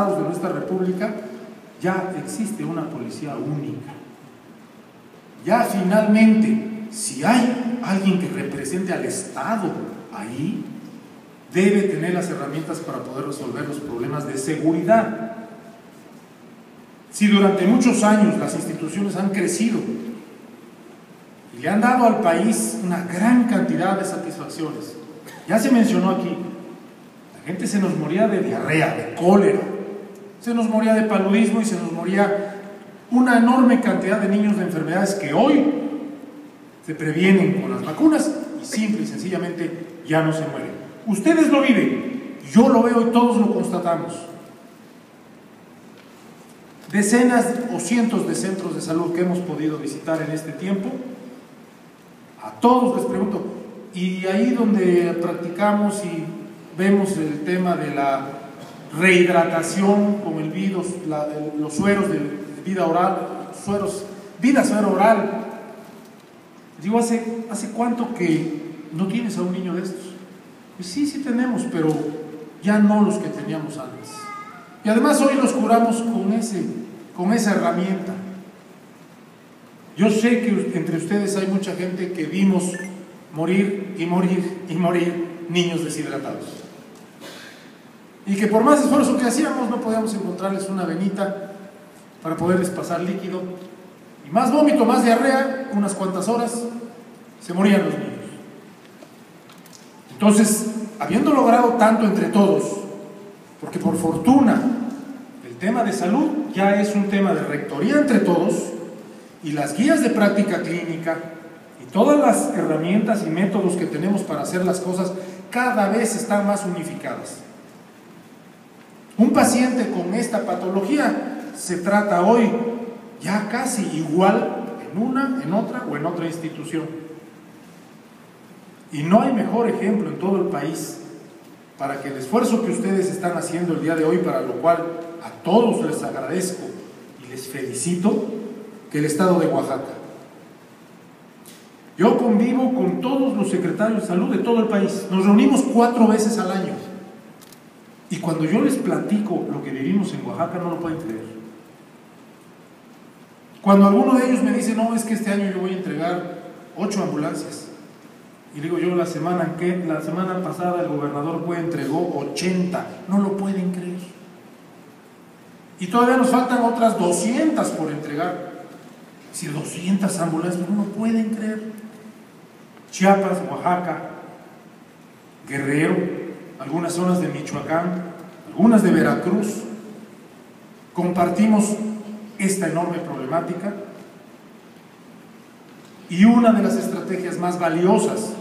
de nuestra república ya existe una policía única. Ya finalmente, si hay alguien que represente al Estado ahí, debe tener las herramientas para poder resolver los problemas de seguridad. Si durante muchos años las instituciones han crecido y le han dado al país una gran cantidad de satisfacciones, ya se mencionó aquí, la gente se nos moría de diarrea, de cólera, se nos moría de paludismo y se nos moría una enorme cantidad de niños de enfermedades que hoy se previenen con las vacunas y simple y sencillamente ya no se mueren. Ustedes lo viven, yo lo veo y todos lo constatamos. Decenas o cientos de centros de salud que hemos podido visitar en este tiempo, a todos les pregunto, y ahí donde practicamos y vemos el tema de la rehidratación con el virus, los sueros de, vida oral, sueros, vida suero oral. Digo, ¿hace, ¿hace cuánto que no tienes a un niño de estos? Pues sí, sí tenemos, pero ya no los que teníamos antes. Y además hoy los curamos con, ese, con esa herramienta. Yo sé que entre ustedes hay mucha gente que vimos morir y morir y morir niños deshidratados. Y que por más esfuerzo que hacíamos no podíamos encontrarles una venita para poderles pasar líquido. Y más vómito, más diarrea, unas cuantas horas, se morían los niños. Entonces, habiendo logrado tanto entre todos, porque por fortuna el tema de salud ya es un tema de rectoría entre todos, y las guías de práctica clínica y todas las herramientas y métodos que tenemos para hacer las cosas cada vez están más unificadas. Un paciente con esta patología se trata hoy ya casi igual en una, en otra o en otra institución. Y no hay mejor ejemplo en todo el país para que el esfuerzo que ustedes están haciendo el día de hoy, para lo cual a todos les agradezco y les felicito, que el estado de Oaxaca. Yo convivo con todos los secretarios de salud de todo el país. Nos reunimos cuatro veces al año. Y cuando yo les platico lo que vivimos en Oaxaca, no lo pueden creer. Cuando alguno de ellos me dice, no, es que este año yo voy a entregar ocho ambulancias. Y digo yo, la semana, que, la semana pasada el gobernador fue, entregó 80. No lo pueden creer. Y todavía nos faltan otras 200 por entregar. Si 200 ambulancias, no lo pueden creer. Chiapas, Oaxaca, Guerrero, algunas zonas de Michoacán, algunas de Veracruz, compartimos esta enorme problemática y una de las estrategias más valiosas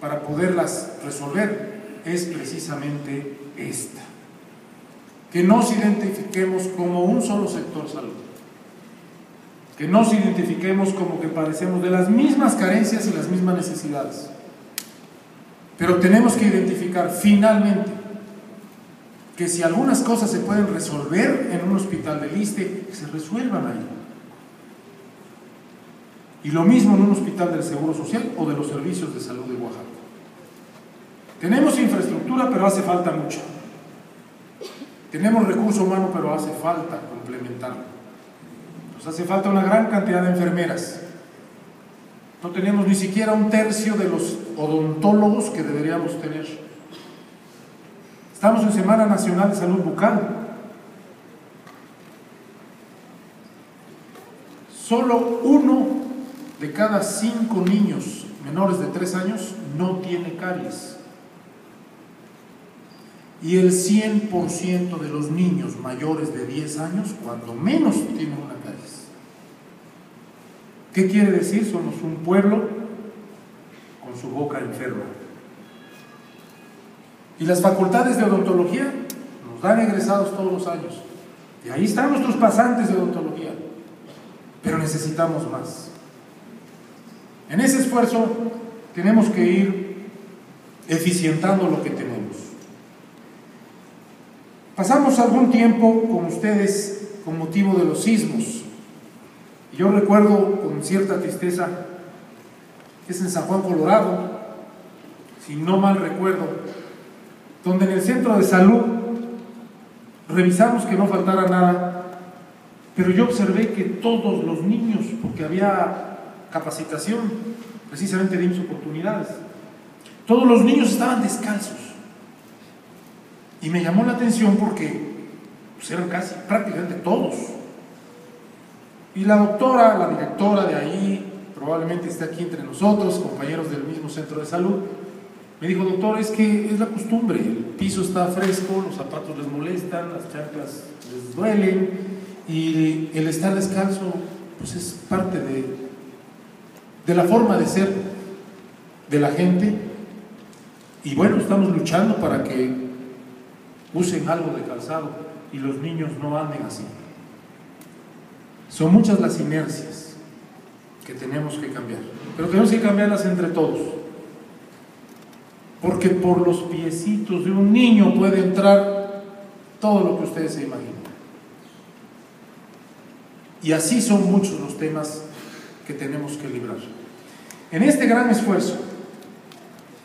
para poderlas resolver es precisamente esta. Que nos identifiquemos como un solo sector salud. Que nos identifiquemos como que padecemos de las mismas carencias y las mismas necesidades. Pero tenemos que identificar finalmente que si algunas cosas se pueden resolver en un hospital de liste, que se resuelvan ahí. Y lo mismo en un hospital del Seguro Social o de los servicios de salud de Oaxaca. Tenemos infraestructura, pero hace falta mucho. Tenemos recurso humano, pero hace falta complementarlo. Nos hace falta una gran cantidad de enfermeras. No tenemos ni siquiera un tercio de los odontólogos que deberíamos tener. Estamos en Semana Nacional de Salud Bucal. Solo uno de cada cinco niños menores de tres años no tiene caries y el 100% de los niños mayores de 10 años, cuando menos, tienen una caries. ¿Qué quiere decir? Somos un pueblo con su boca enferma. Y las facultades de odontología nos dan egresados todos los años. Y ahí están nuestros pasantes de odontología. Pero necesitamos más. En ese esfuerzo tenemos que ir eficientando lo que tenemos. Pasamos algún tiempo con ustedes con motivo de los sismos. Yo recuerdo con cierta tristeza que es en San Juan, Colorado, si no mal recuerdo, donde en el centro de salud revisamos que no faltara nada, pero yo observé que todos los niños, porque había capacitación precisamente de oportunidades, todos los niños estaban descalzos. Y me llamó la atención porque pues, eran casi prácticamente todos. Y la doctora, la directora de ahí, probablemente esté aquí entre nosotros, compañeros del mismo centro de salud, me dijo, doctor, es que es la costumbre, el piso está fresco, los zapatos les molestan, las chanclas les duelen y el estar descalzo pues es parte de, de la forma de ser de la gente y bueno, estamos luchando para que usen algo de calzado y los niños no anden así. Son muchas las inercias que tenemos que cambiar, pero tenemos que cambiarlas entre todos. Porque por los piecitos de un niño puede entrar todo lo que ustedes se imaginan. Y así son muchos los temas que tenemos que librar. En este gran esfuerzo,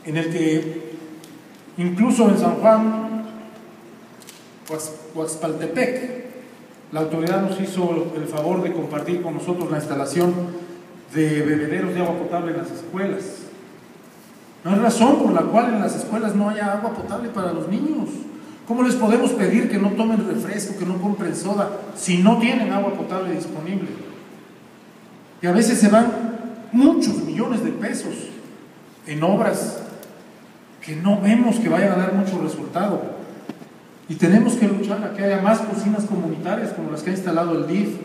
en el que incluso en San Juan, Huaxpaltepec, la autoridad nos hizo el favor de compartir con nosotros la instalación de bebederos de agua potable en las escuelas. No hay razón por la cual en las escuelas no haya agua potable para los niños. ¿Cómo les podemos pedir que no tomen refresco, que no compren soda, si no tienen agua potable disponible? Y a veces se van muchos millones de pesos en obras que no vemos que vayan a dar mucho resultado. Y tenemos que luchar a que haya más cocinas comunitarias como las que ha instalado el DIF.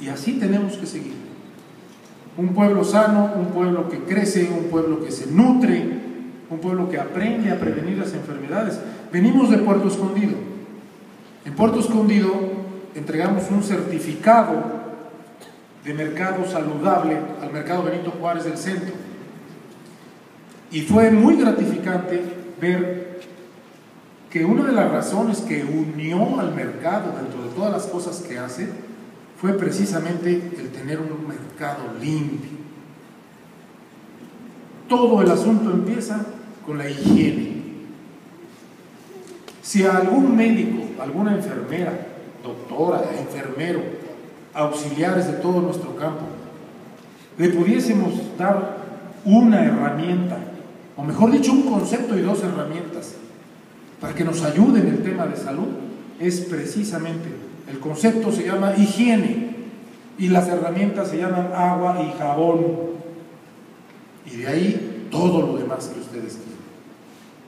Y así tenemos que seguir. Un pueblo sano, un pueblo que crece, un pueblo que se nutre, un pueblo que aprende a prevenir las enfermedades. Venimos de Puerto Escondido. En Puerto Escondido entregamos un certificado de mercado saludable al mercado Benito Juárez del centro. Y fue muy gratificante ver que una de las razones que unió al mercado dentro de todas las cosas que hace fue precisamente el tener un mercado limpio. Todo el asunto empieza con la higiene. Si a algún médico, alguna enfermera, doctora, enfermero, auxiliares de todo nuestro campo, le pudiésemos dar una herramienta, o mejor dicho, un concepto y dos herramientas, para que nos ayuden en el tema de salud, es precisamente el concepto se llama higiene y las herramientas se llaman agua y jabón. Y de ahí todo lo demás que ustedes quieren.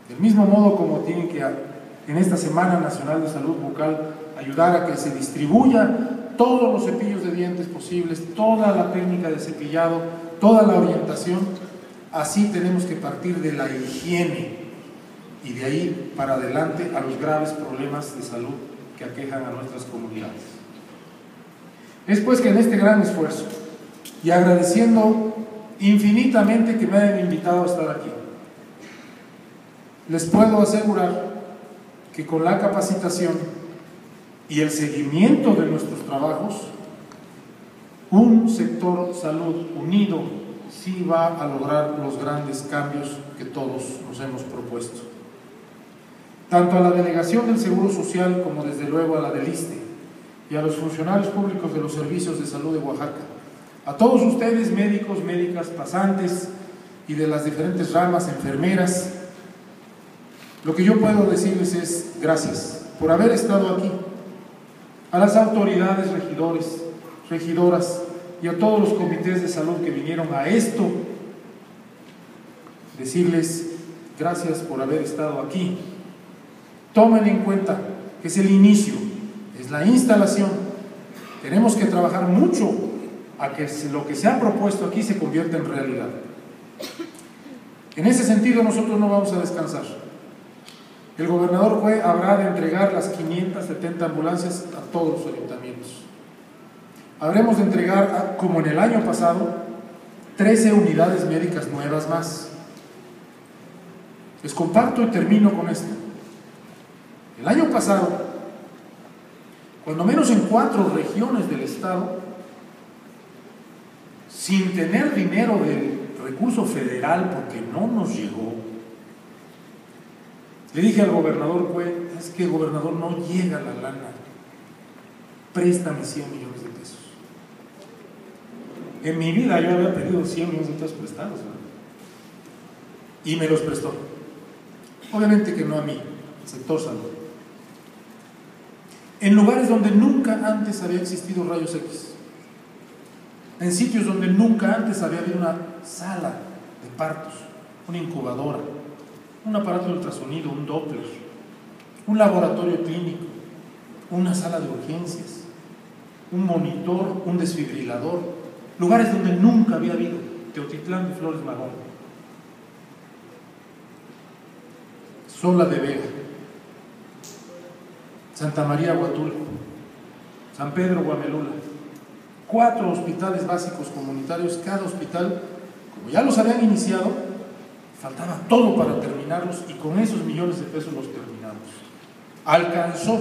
Del mismo modo como tienen que en esta Semana Nacional de Salud Bucal ayudar a que se distribuya todos los cepillos de dientes posibles, toda la técnica de cepillado, toda la orientación, así tenemos que partir de la higiene y de ahí para adelante a los graves problemas de salud que aquejan a nuestras comunidades. Es pues que en este gran esfuerzo y agradeciendo infinitamente que me hayan invitado a estar aquí, les puedo asegurar que con la capacitación y el seguimiento de nuestros trabajos, un sector salud unido sí va a lograr los grandes cambios que todos nos hemos propuesto tanto a la delegación del Seguro Social como desde luego a la del ISTE y a los funcionarios públicos de los servicios de salud de Oaxaca, a todos ustedes, médicos, médicas, pasantes y de las diferentes ramas, enfermeras, lo que yo puedo decirles es gracias por haber estado aquí, a las autoridades, regidores, regidoras y a todos los comités de salud que vinieron a esto, decirles gracias por haber estado aquí Tomen en cuenta que es el inicio, es la instalación. Tenemos que trabajar mucho a que lo que se ha propuesto aquí se convierta en realidad. En ese sentido nosotros no vamos a descansar. El gobernador fue, habrá de entregar las 570 ambulancias a todos los ayuntamientos. Habremos de entregar, como en el año pasado, 13 unidades médicas nuevas más. Les comparto y termino con esto. El año pasado, cuando menos en cuatro regiones del Estado, sin tener dinero del recurso federal porque no nos llegó, Le dije al gobernador, pues, es que gobernador no llega la lana. Préstame 100 millones de pesos. En mi vida yo había pedido 100 millones de pesos prestados. Y me los prestó. Obviamente que no a mí, al sector salud. En lugares donde nunca antes había existido rayos X. En sitios donde nunca antes había habido una sala de partos, una incubadora, un aparato de ultrasonido, un Doppler, un laboratorio clínico, una sala de urgencias, un monitor, un desfibrilador, lugares donde nunca había habido, Teotitlán y Flores Magón, Sola de Vega, Santa María Huatulco, San Pedro Guamelula, cuatro hospitales básicos comunitarios, cada hospital, como ya los habían iniciado, faltaba todo para terminarlos y con esos millones de pesos los terminamos. Alcanzó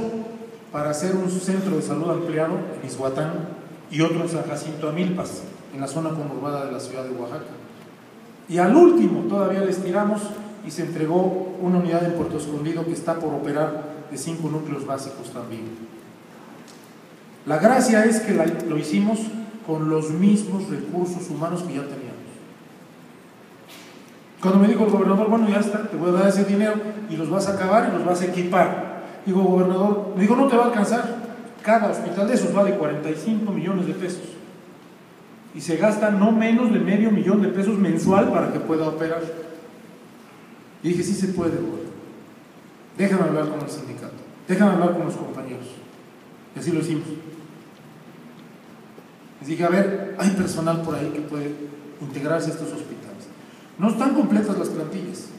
para hacer un centro de salud ampliado en Izhuatán y otro en San Jacinto Amilpas, en la zona conurbada de la ciudad de Oaxaca. Y al último todavía les tiramos y se entregó una unidad en Puerto Escondido que está por operar de cinco núcleos básicos también. La gracia es que lo hicimos con los mismos recursos humanos que ya teníamos. Cuando me dijo el gobernador, bueno, ya está, te voy a dar ese dinero y los vas a acabar y los vas a equipar. Digo, gobernador, me dijo, no te va a alcanzar. Cada hospital de esos vale 45 millones de pesos. Y se gasta no menos de medio millón de pesos mensual para que pueda operar. Y dije, sí se puede, gobernador. Déjame hablar con el sindicato. Déjame hablar con los compañeros. Y así lo hicimos. Les dije, a ver, hay personal por ahí que puede integrarse a estos hospitales. No están completas las plantillas.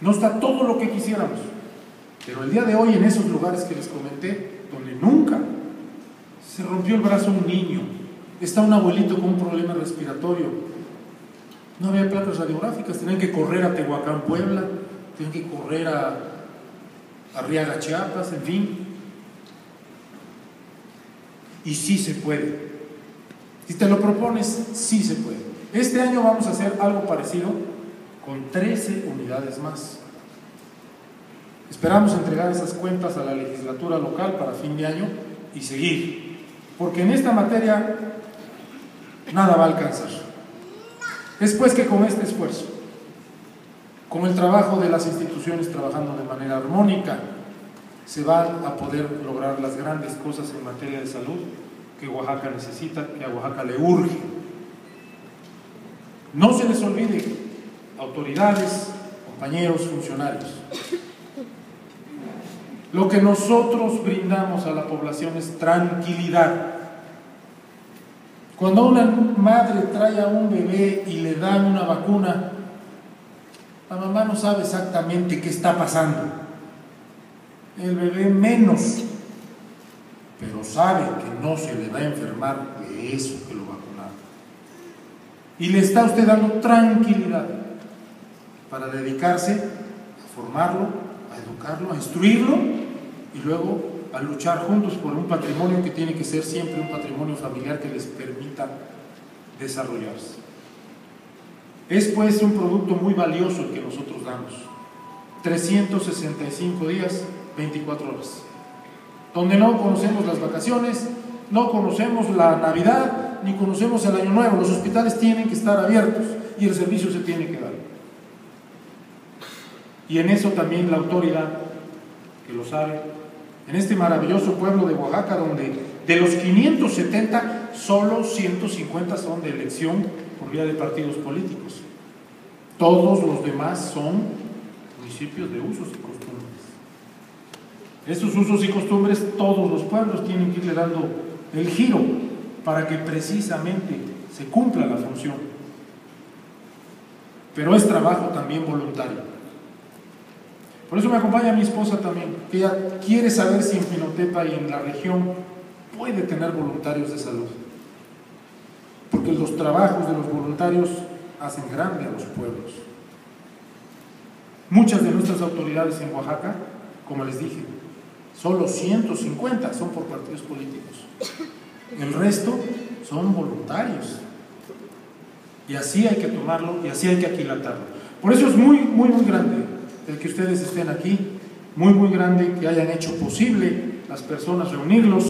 No está todo lo que quisiéramos. Pero el día de hoy en esos lugares que les comenté, donde nunca se rompió el brazo un niño, está un abuelito con un problema respiratorio, no había placas radiográficas, tenían que correr a Tehuacán, Puebla, tenían que correr a, a Riaga, Chiapas, en fin. Y sí se puede. Si te lo propones, sí se puede. Este año vamos a hacer algo parecido con 13 unidades más. Esperamos entregar esas cuentas a la legislatura local para fin de año y seguir, porque en esta materia nada va a alcanzar. Después que con este esfuerzo, con el trabajo de las instituciones trabajando de manera armónica, se van a poder lograr las grandes cosas en materia de salud que Oaxaca necesita, que a Oaxaca le urge. No se les olvide, autoridades, compañeros, funcionarios. Lo que nosotros brindamos a la población es tranquilidad. Cuando una madre trae a un bebé y le dan una vacuna, la mamá no sabe exactamente qué está pasando. El bebé menos, pero sabe que no se le va a enfermar de eso que lo y le está usted dando tranquilidad para dedicarse a formarlo, a educarlo, a instruirlo y luego a luchar juntos por un patrimonio que tiene que ser siempre un patrimonio familiar que les permita desarrollarse. Es pues un producto muy valioso el que nosotros damos. 365 días, 24 horas. Donde no conocemos las vacaciones, no conocemos la Navidad, ni conocemos el Año Nuevo. Los hospitales tienen que estar abiertos y el servicio se tiene que dar. Y en eso también la autoridad, que lo sabe, en este maravilloso pueblo de Oaxaca, donde de los 570, solo 150 son de elección por vía de partidos políticos. Todos los demás son municipios de usos y costumbres. Estos usos y costumbres todos los pueblos tienen que irle dando el giro para que precisamente se cumpla la función. Pero es trabajo también voluntario. Por eso me acompaña mi esposa también, que ella quiere saber si en Pinotepa y en la región puede tener voluntarios de salud. Porque los trabajos de los voluntarios hacen grande a los pueblos. Muchas de nuestras autoridades en Oaxaca, como les dije, solo 150 son por partidos políticos. El resto son voluntarios. Y así hay que tomarlo y así hay que aquilatarlo. Por eso es muy, muy, muy grande el que ustedes estén aquí muy, muy grande que hayan hecho posible las personas reunirlos